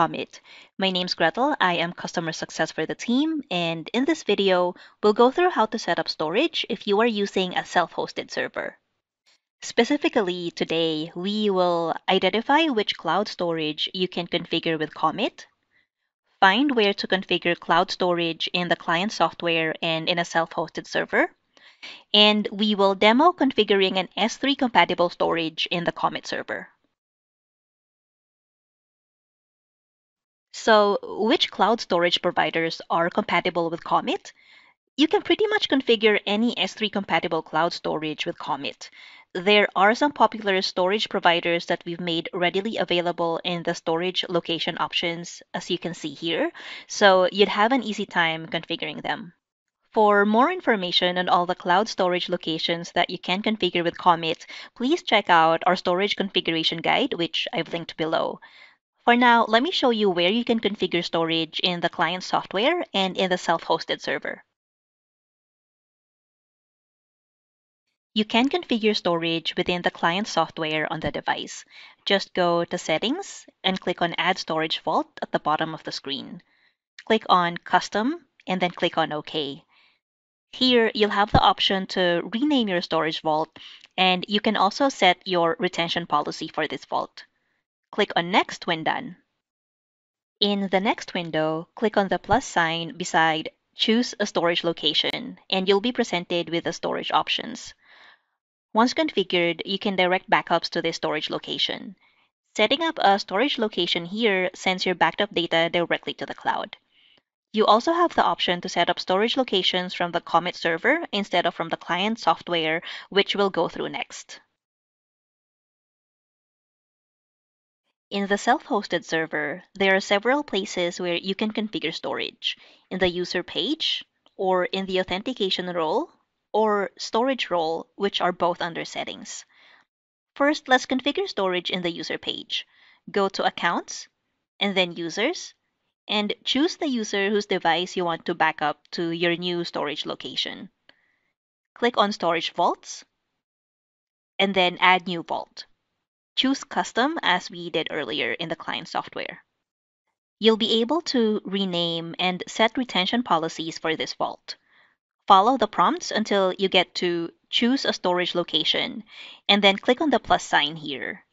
Comet. My name's Gretel. I am customer success for the team, and in this video, we'll go through how to set up storage if you are using a self-hosted server. Specifically, today, we will identify which cloud storage you can configure with Comet, find where to configure cloud storage in the client software and in a self-hosted server, and we will demo configuring an S3 compatible storage in the Comet server. So, which cloud storage providers are compatible with Comet? You can pretty much configure any S3 compatible cloud storage with Comet. There are some popular storage providers that we've made readily available in the storage location options, as you can see here, so you'd have an easy time configuring them. For more information on all the cloud storage locations that you can configure with Comet, please check out our storage configuration guide, which I've linked below. For now, let me show you where you can configure storage in the client software and in the self-hosted server. You can configure storage within the client software on the device. Just go to Settings and click on Add Storage Vault at the bottom of the screen. Click on Custom and then click on OK. Here, you'll have the option to rename your storage vault, and you can also set your retention policy for this vault. Click on Next when done. In the next window, click on the plus sign beside Choose a storage location, and you'll be presented with the storage options. Once configured, you can direct backups to this storage location. Setting up a storage location here sends your backed up data directly to the cloud. You also have the option to set up storage locations from the Comet server instead of from the client software, which we'll go through next. In the self-hosted server, there are several places where you can configure storage. In the user page, or in the authentication role, or storage role, which are both under settings. First, let's configure storage in the user page. Go to Accounts, and then Users, and choose the user whose device you want to back up to your new storage location. Click on Storage Vaults, and then Add New Vault. Choose Custom as we did earlier in the client software. You'll be able to rename and set retention policies for this vault. Follow the prompts until you get to Choose a storage location, and then click on the plus sign here.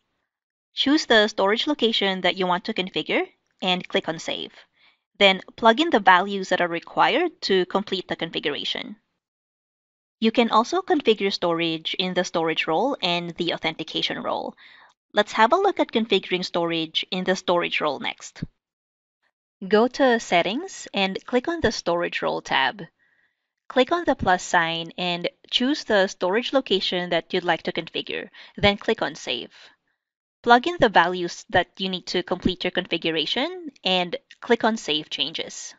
Choose the storage location that you want to configure, and click on Save. Then plug in the values that are required to complete the configuration. You can also configure storage in the storage role and the authentication role. Let's have a look at configuring storage in the storage role next. Go to Settings and click on the Storage Role tab. Click on the plus sign and choose the storage location that you'd like to configure, then click on Save. Plug in the values that you need to complete your configuration and click on Save Changes.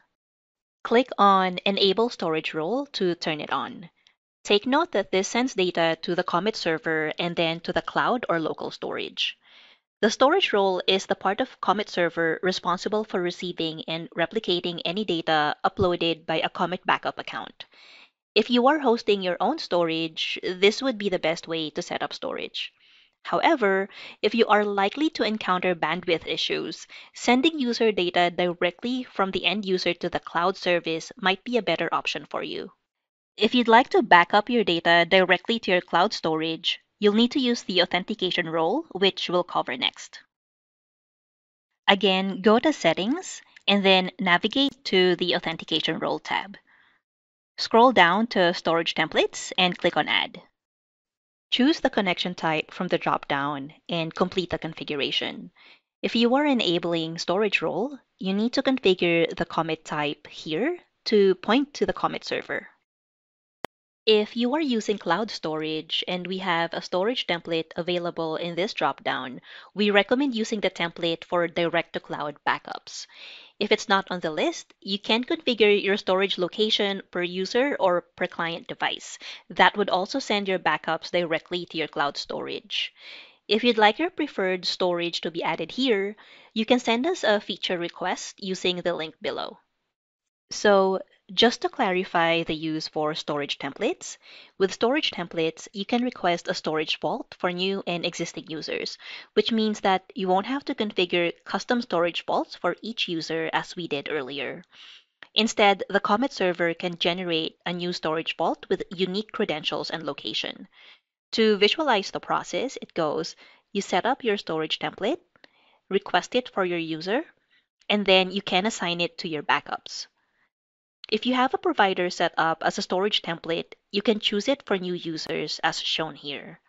Click on Enable Storage Role to turn it on. Take note that this sends data to the Comet server and then to the cloud or local storage. The storage role is the part of Comet server responsible for receiving and replicating any data uploaded by a Comet backup account. If you are hosting your own storage, this would be the best way to set up storage. However, if you are likely to encounter bandwidth issues, sending user data directly from the end user to the cloud service might be a better option for you. If you'd like to back up your data directly to your cloud storage, you'll need to use the authentication role, which we'll cover next. Again, go to Settings and then navigate to the Authentication Role tab. Scroll down to Storage Templates and click on Add. Choose the connection type from the drop-down and complete the configuration. If you are enabling storage role, you need to configure the Comet type here to point to the Comet server. If you are using cloud storage and we have a storage template available in this dropdown, we recommend using the template for direct-to-cloud backups. If it's not on the list, you can configure your storage location per user or per client device. That would also send your backups directly to your cloud storage. If you'd like your preferred storage to be added here, you can send us a feature request using the link below. So just to clarify the use for storage templates, with storage templates, you can request a storage vault for new and existing users, which means that you won't have to configure custom storage vaults for each user as we did earlier. Instead, the Comet server can generate a new storage vault with unique credentials and location. To visualize the process, it goes, you set up your storage template, request it for your user, and then you can assign it to your backups. If you have a provider set up as a storage template, you can choose it for new users as shown here.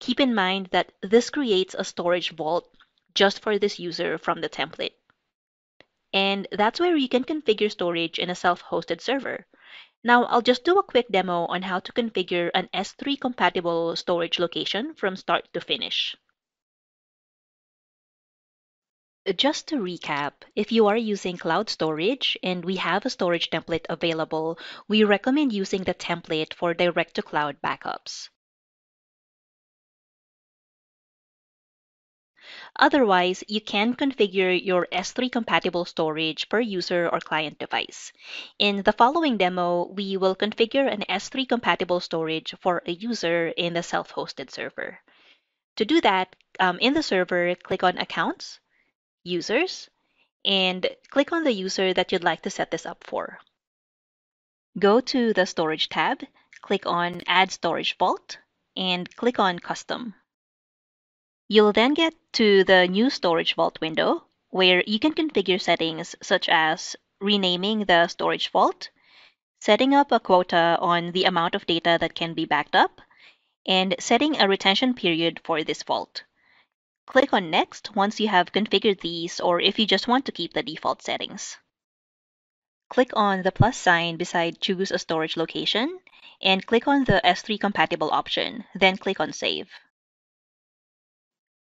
Keep in mind that this creates a storage vault just for this user from the template. And that's where you can configure storage in a self-hosted server. Now, I'll just do a quick demo on how to configure an S3 compatible storage location from start to finish. Just to recap, if you are using cloud storage and we have a storage template available, we recommend using the template for direct to cloud backups. Otherwise, you can configure your S3 compatible storage per user or client device. In the following demo, we will configure an S3 compatible storage for a user in the self-hosted server. To do that, um, in the server, click on Accounts, users, and click on the user that you'd like to set this up for. Go to the Storage tab, click on Add Storage Vault, and click on Custom. You'll then get to the New Storage Vault window, where you can configure settings such as renaming the storage vault, setting up a quota on the amount of data that can be backed up, and setting a retention period for this vault. Click on Next once you have configured these or if you just want to keep the default settings. Click on the plus sign beside Choose a storage location and click on the S3 compatible option, then click on Save.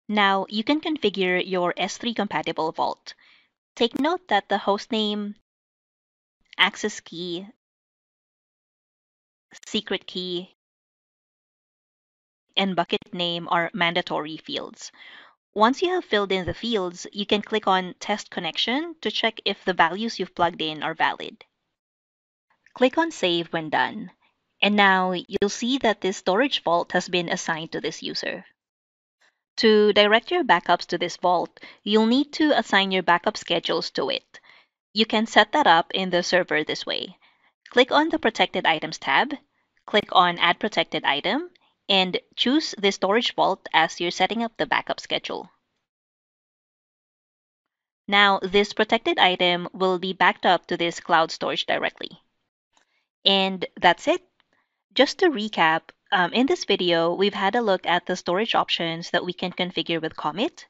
Now you can configure your S3 compatible vault. Take note that the hostname, access key, secret key, and bucket name are mandatory fields. Once you have filled in the fields, you can click on Test Connection to check if the values you've plugged in are valid. Click on Save when done. And now you'll see that this storage vault has been assigned to this user. To direct your backups to this vault, you'll need to assign your backup schedules to it. You can set that up in the server this way. Click on the Protected Items tab, click on Add Protected Item, and choose the storage vault as you're setting up the backup schedule. Now, this protected item will be backed up to this cloud storage directly. And that's it. Just to recap, um, in this video, we've had a look at the storage options that we can configure with Comet.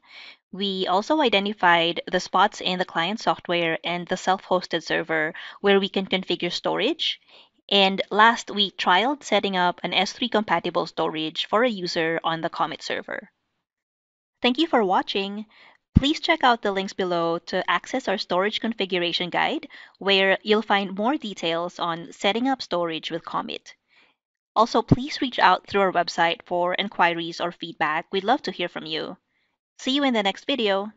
We also identified the spots in the client software and the self-hosted server where we can configure storage and last, we trialed setting up an S3 compatible storage for a user on the Comet server. Thank you for watching. Please check out the links below to access our storage configuration guide, where you'll find more details on setting up storage with Comet. Also, please reach out through our website for inquiries or feedback. We'd love to hear from you. See you in the next video.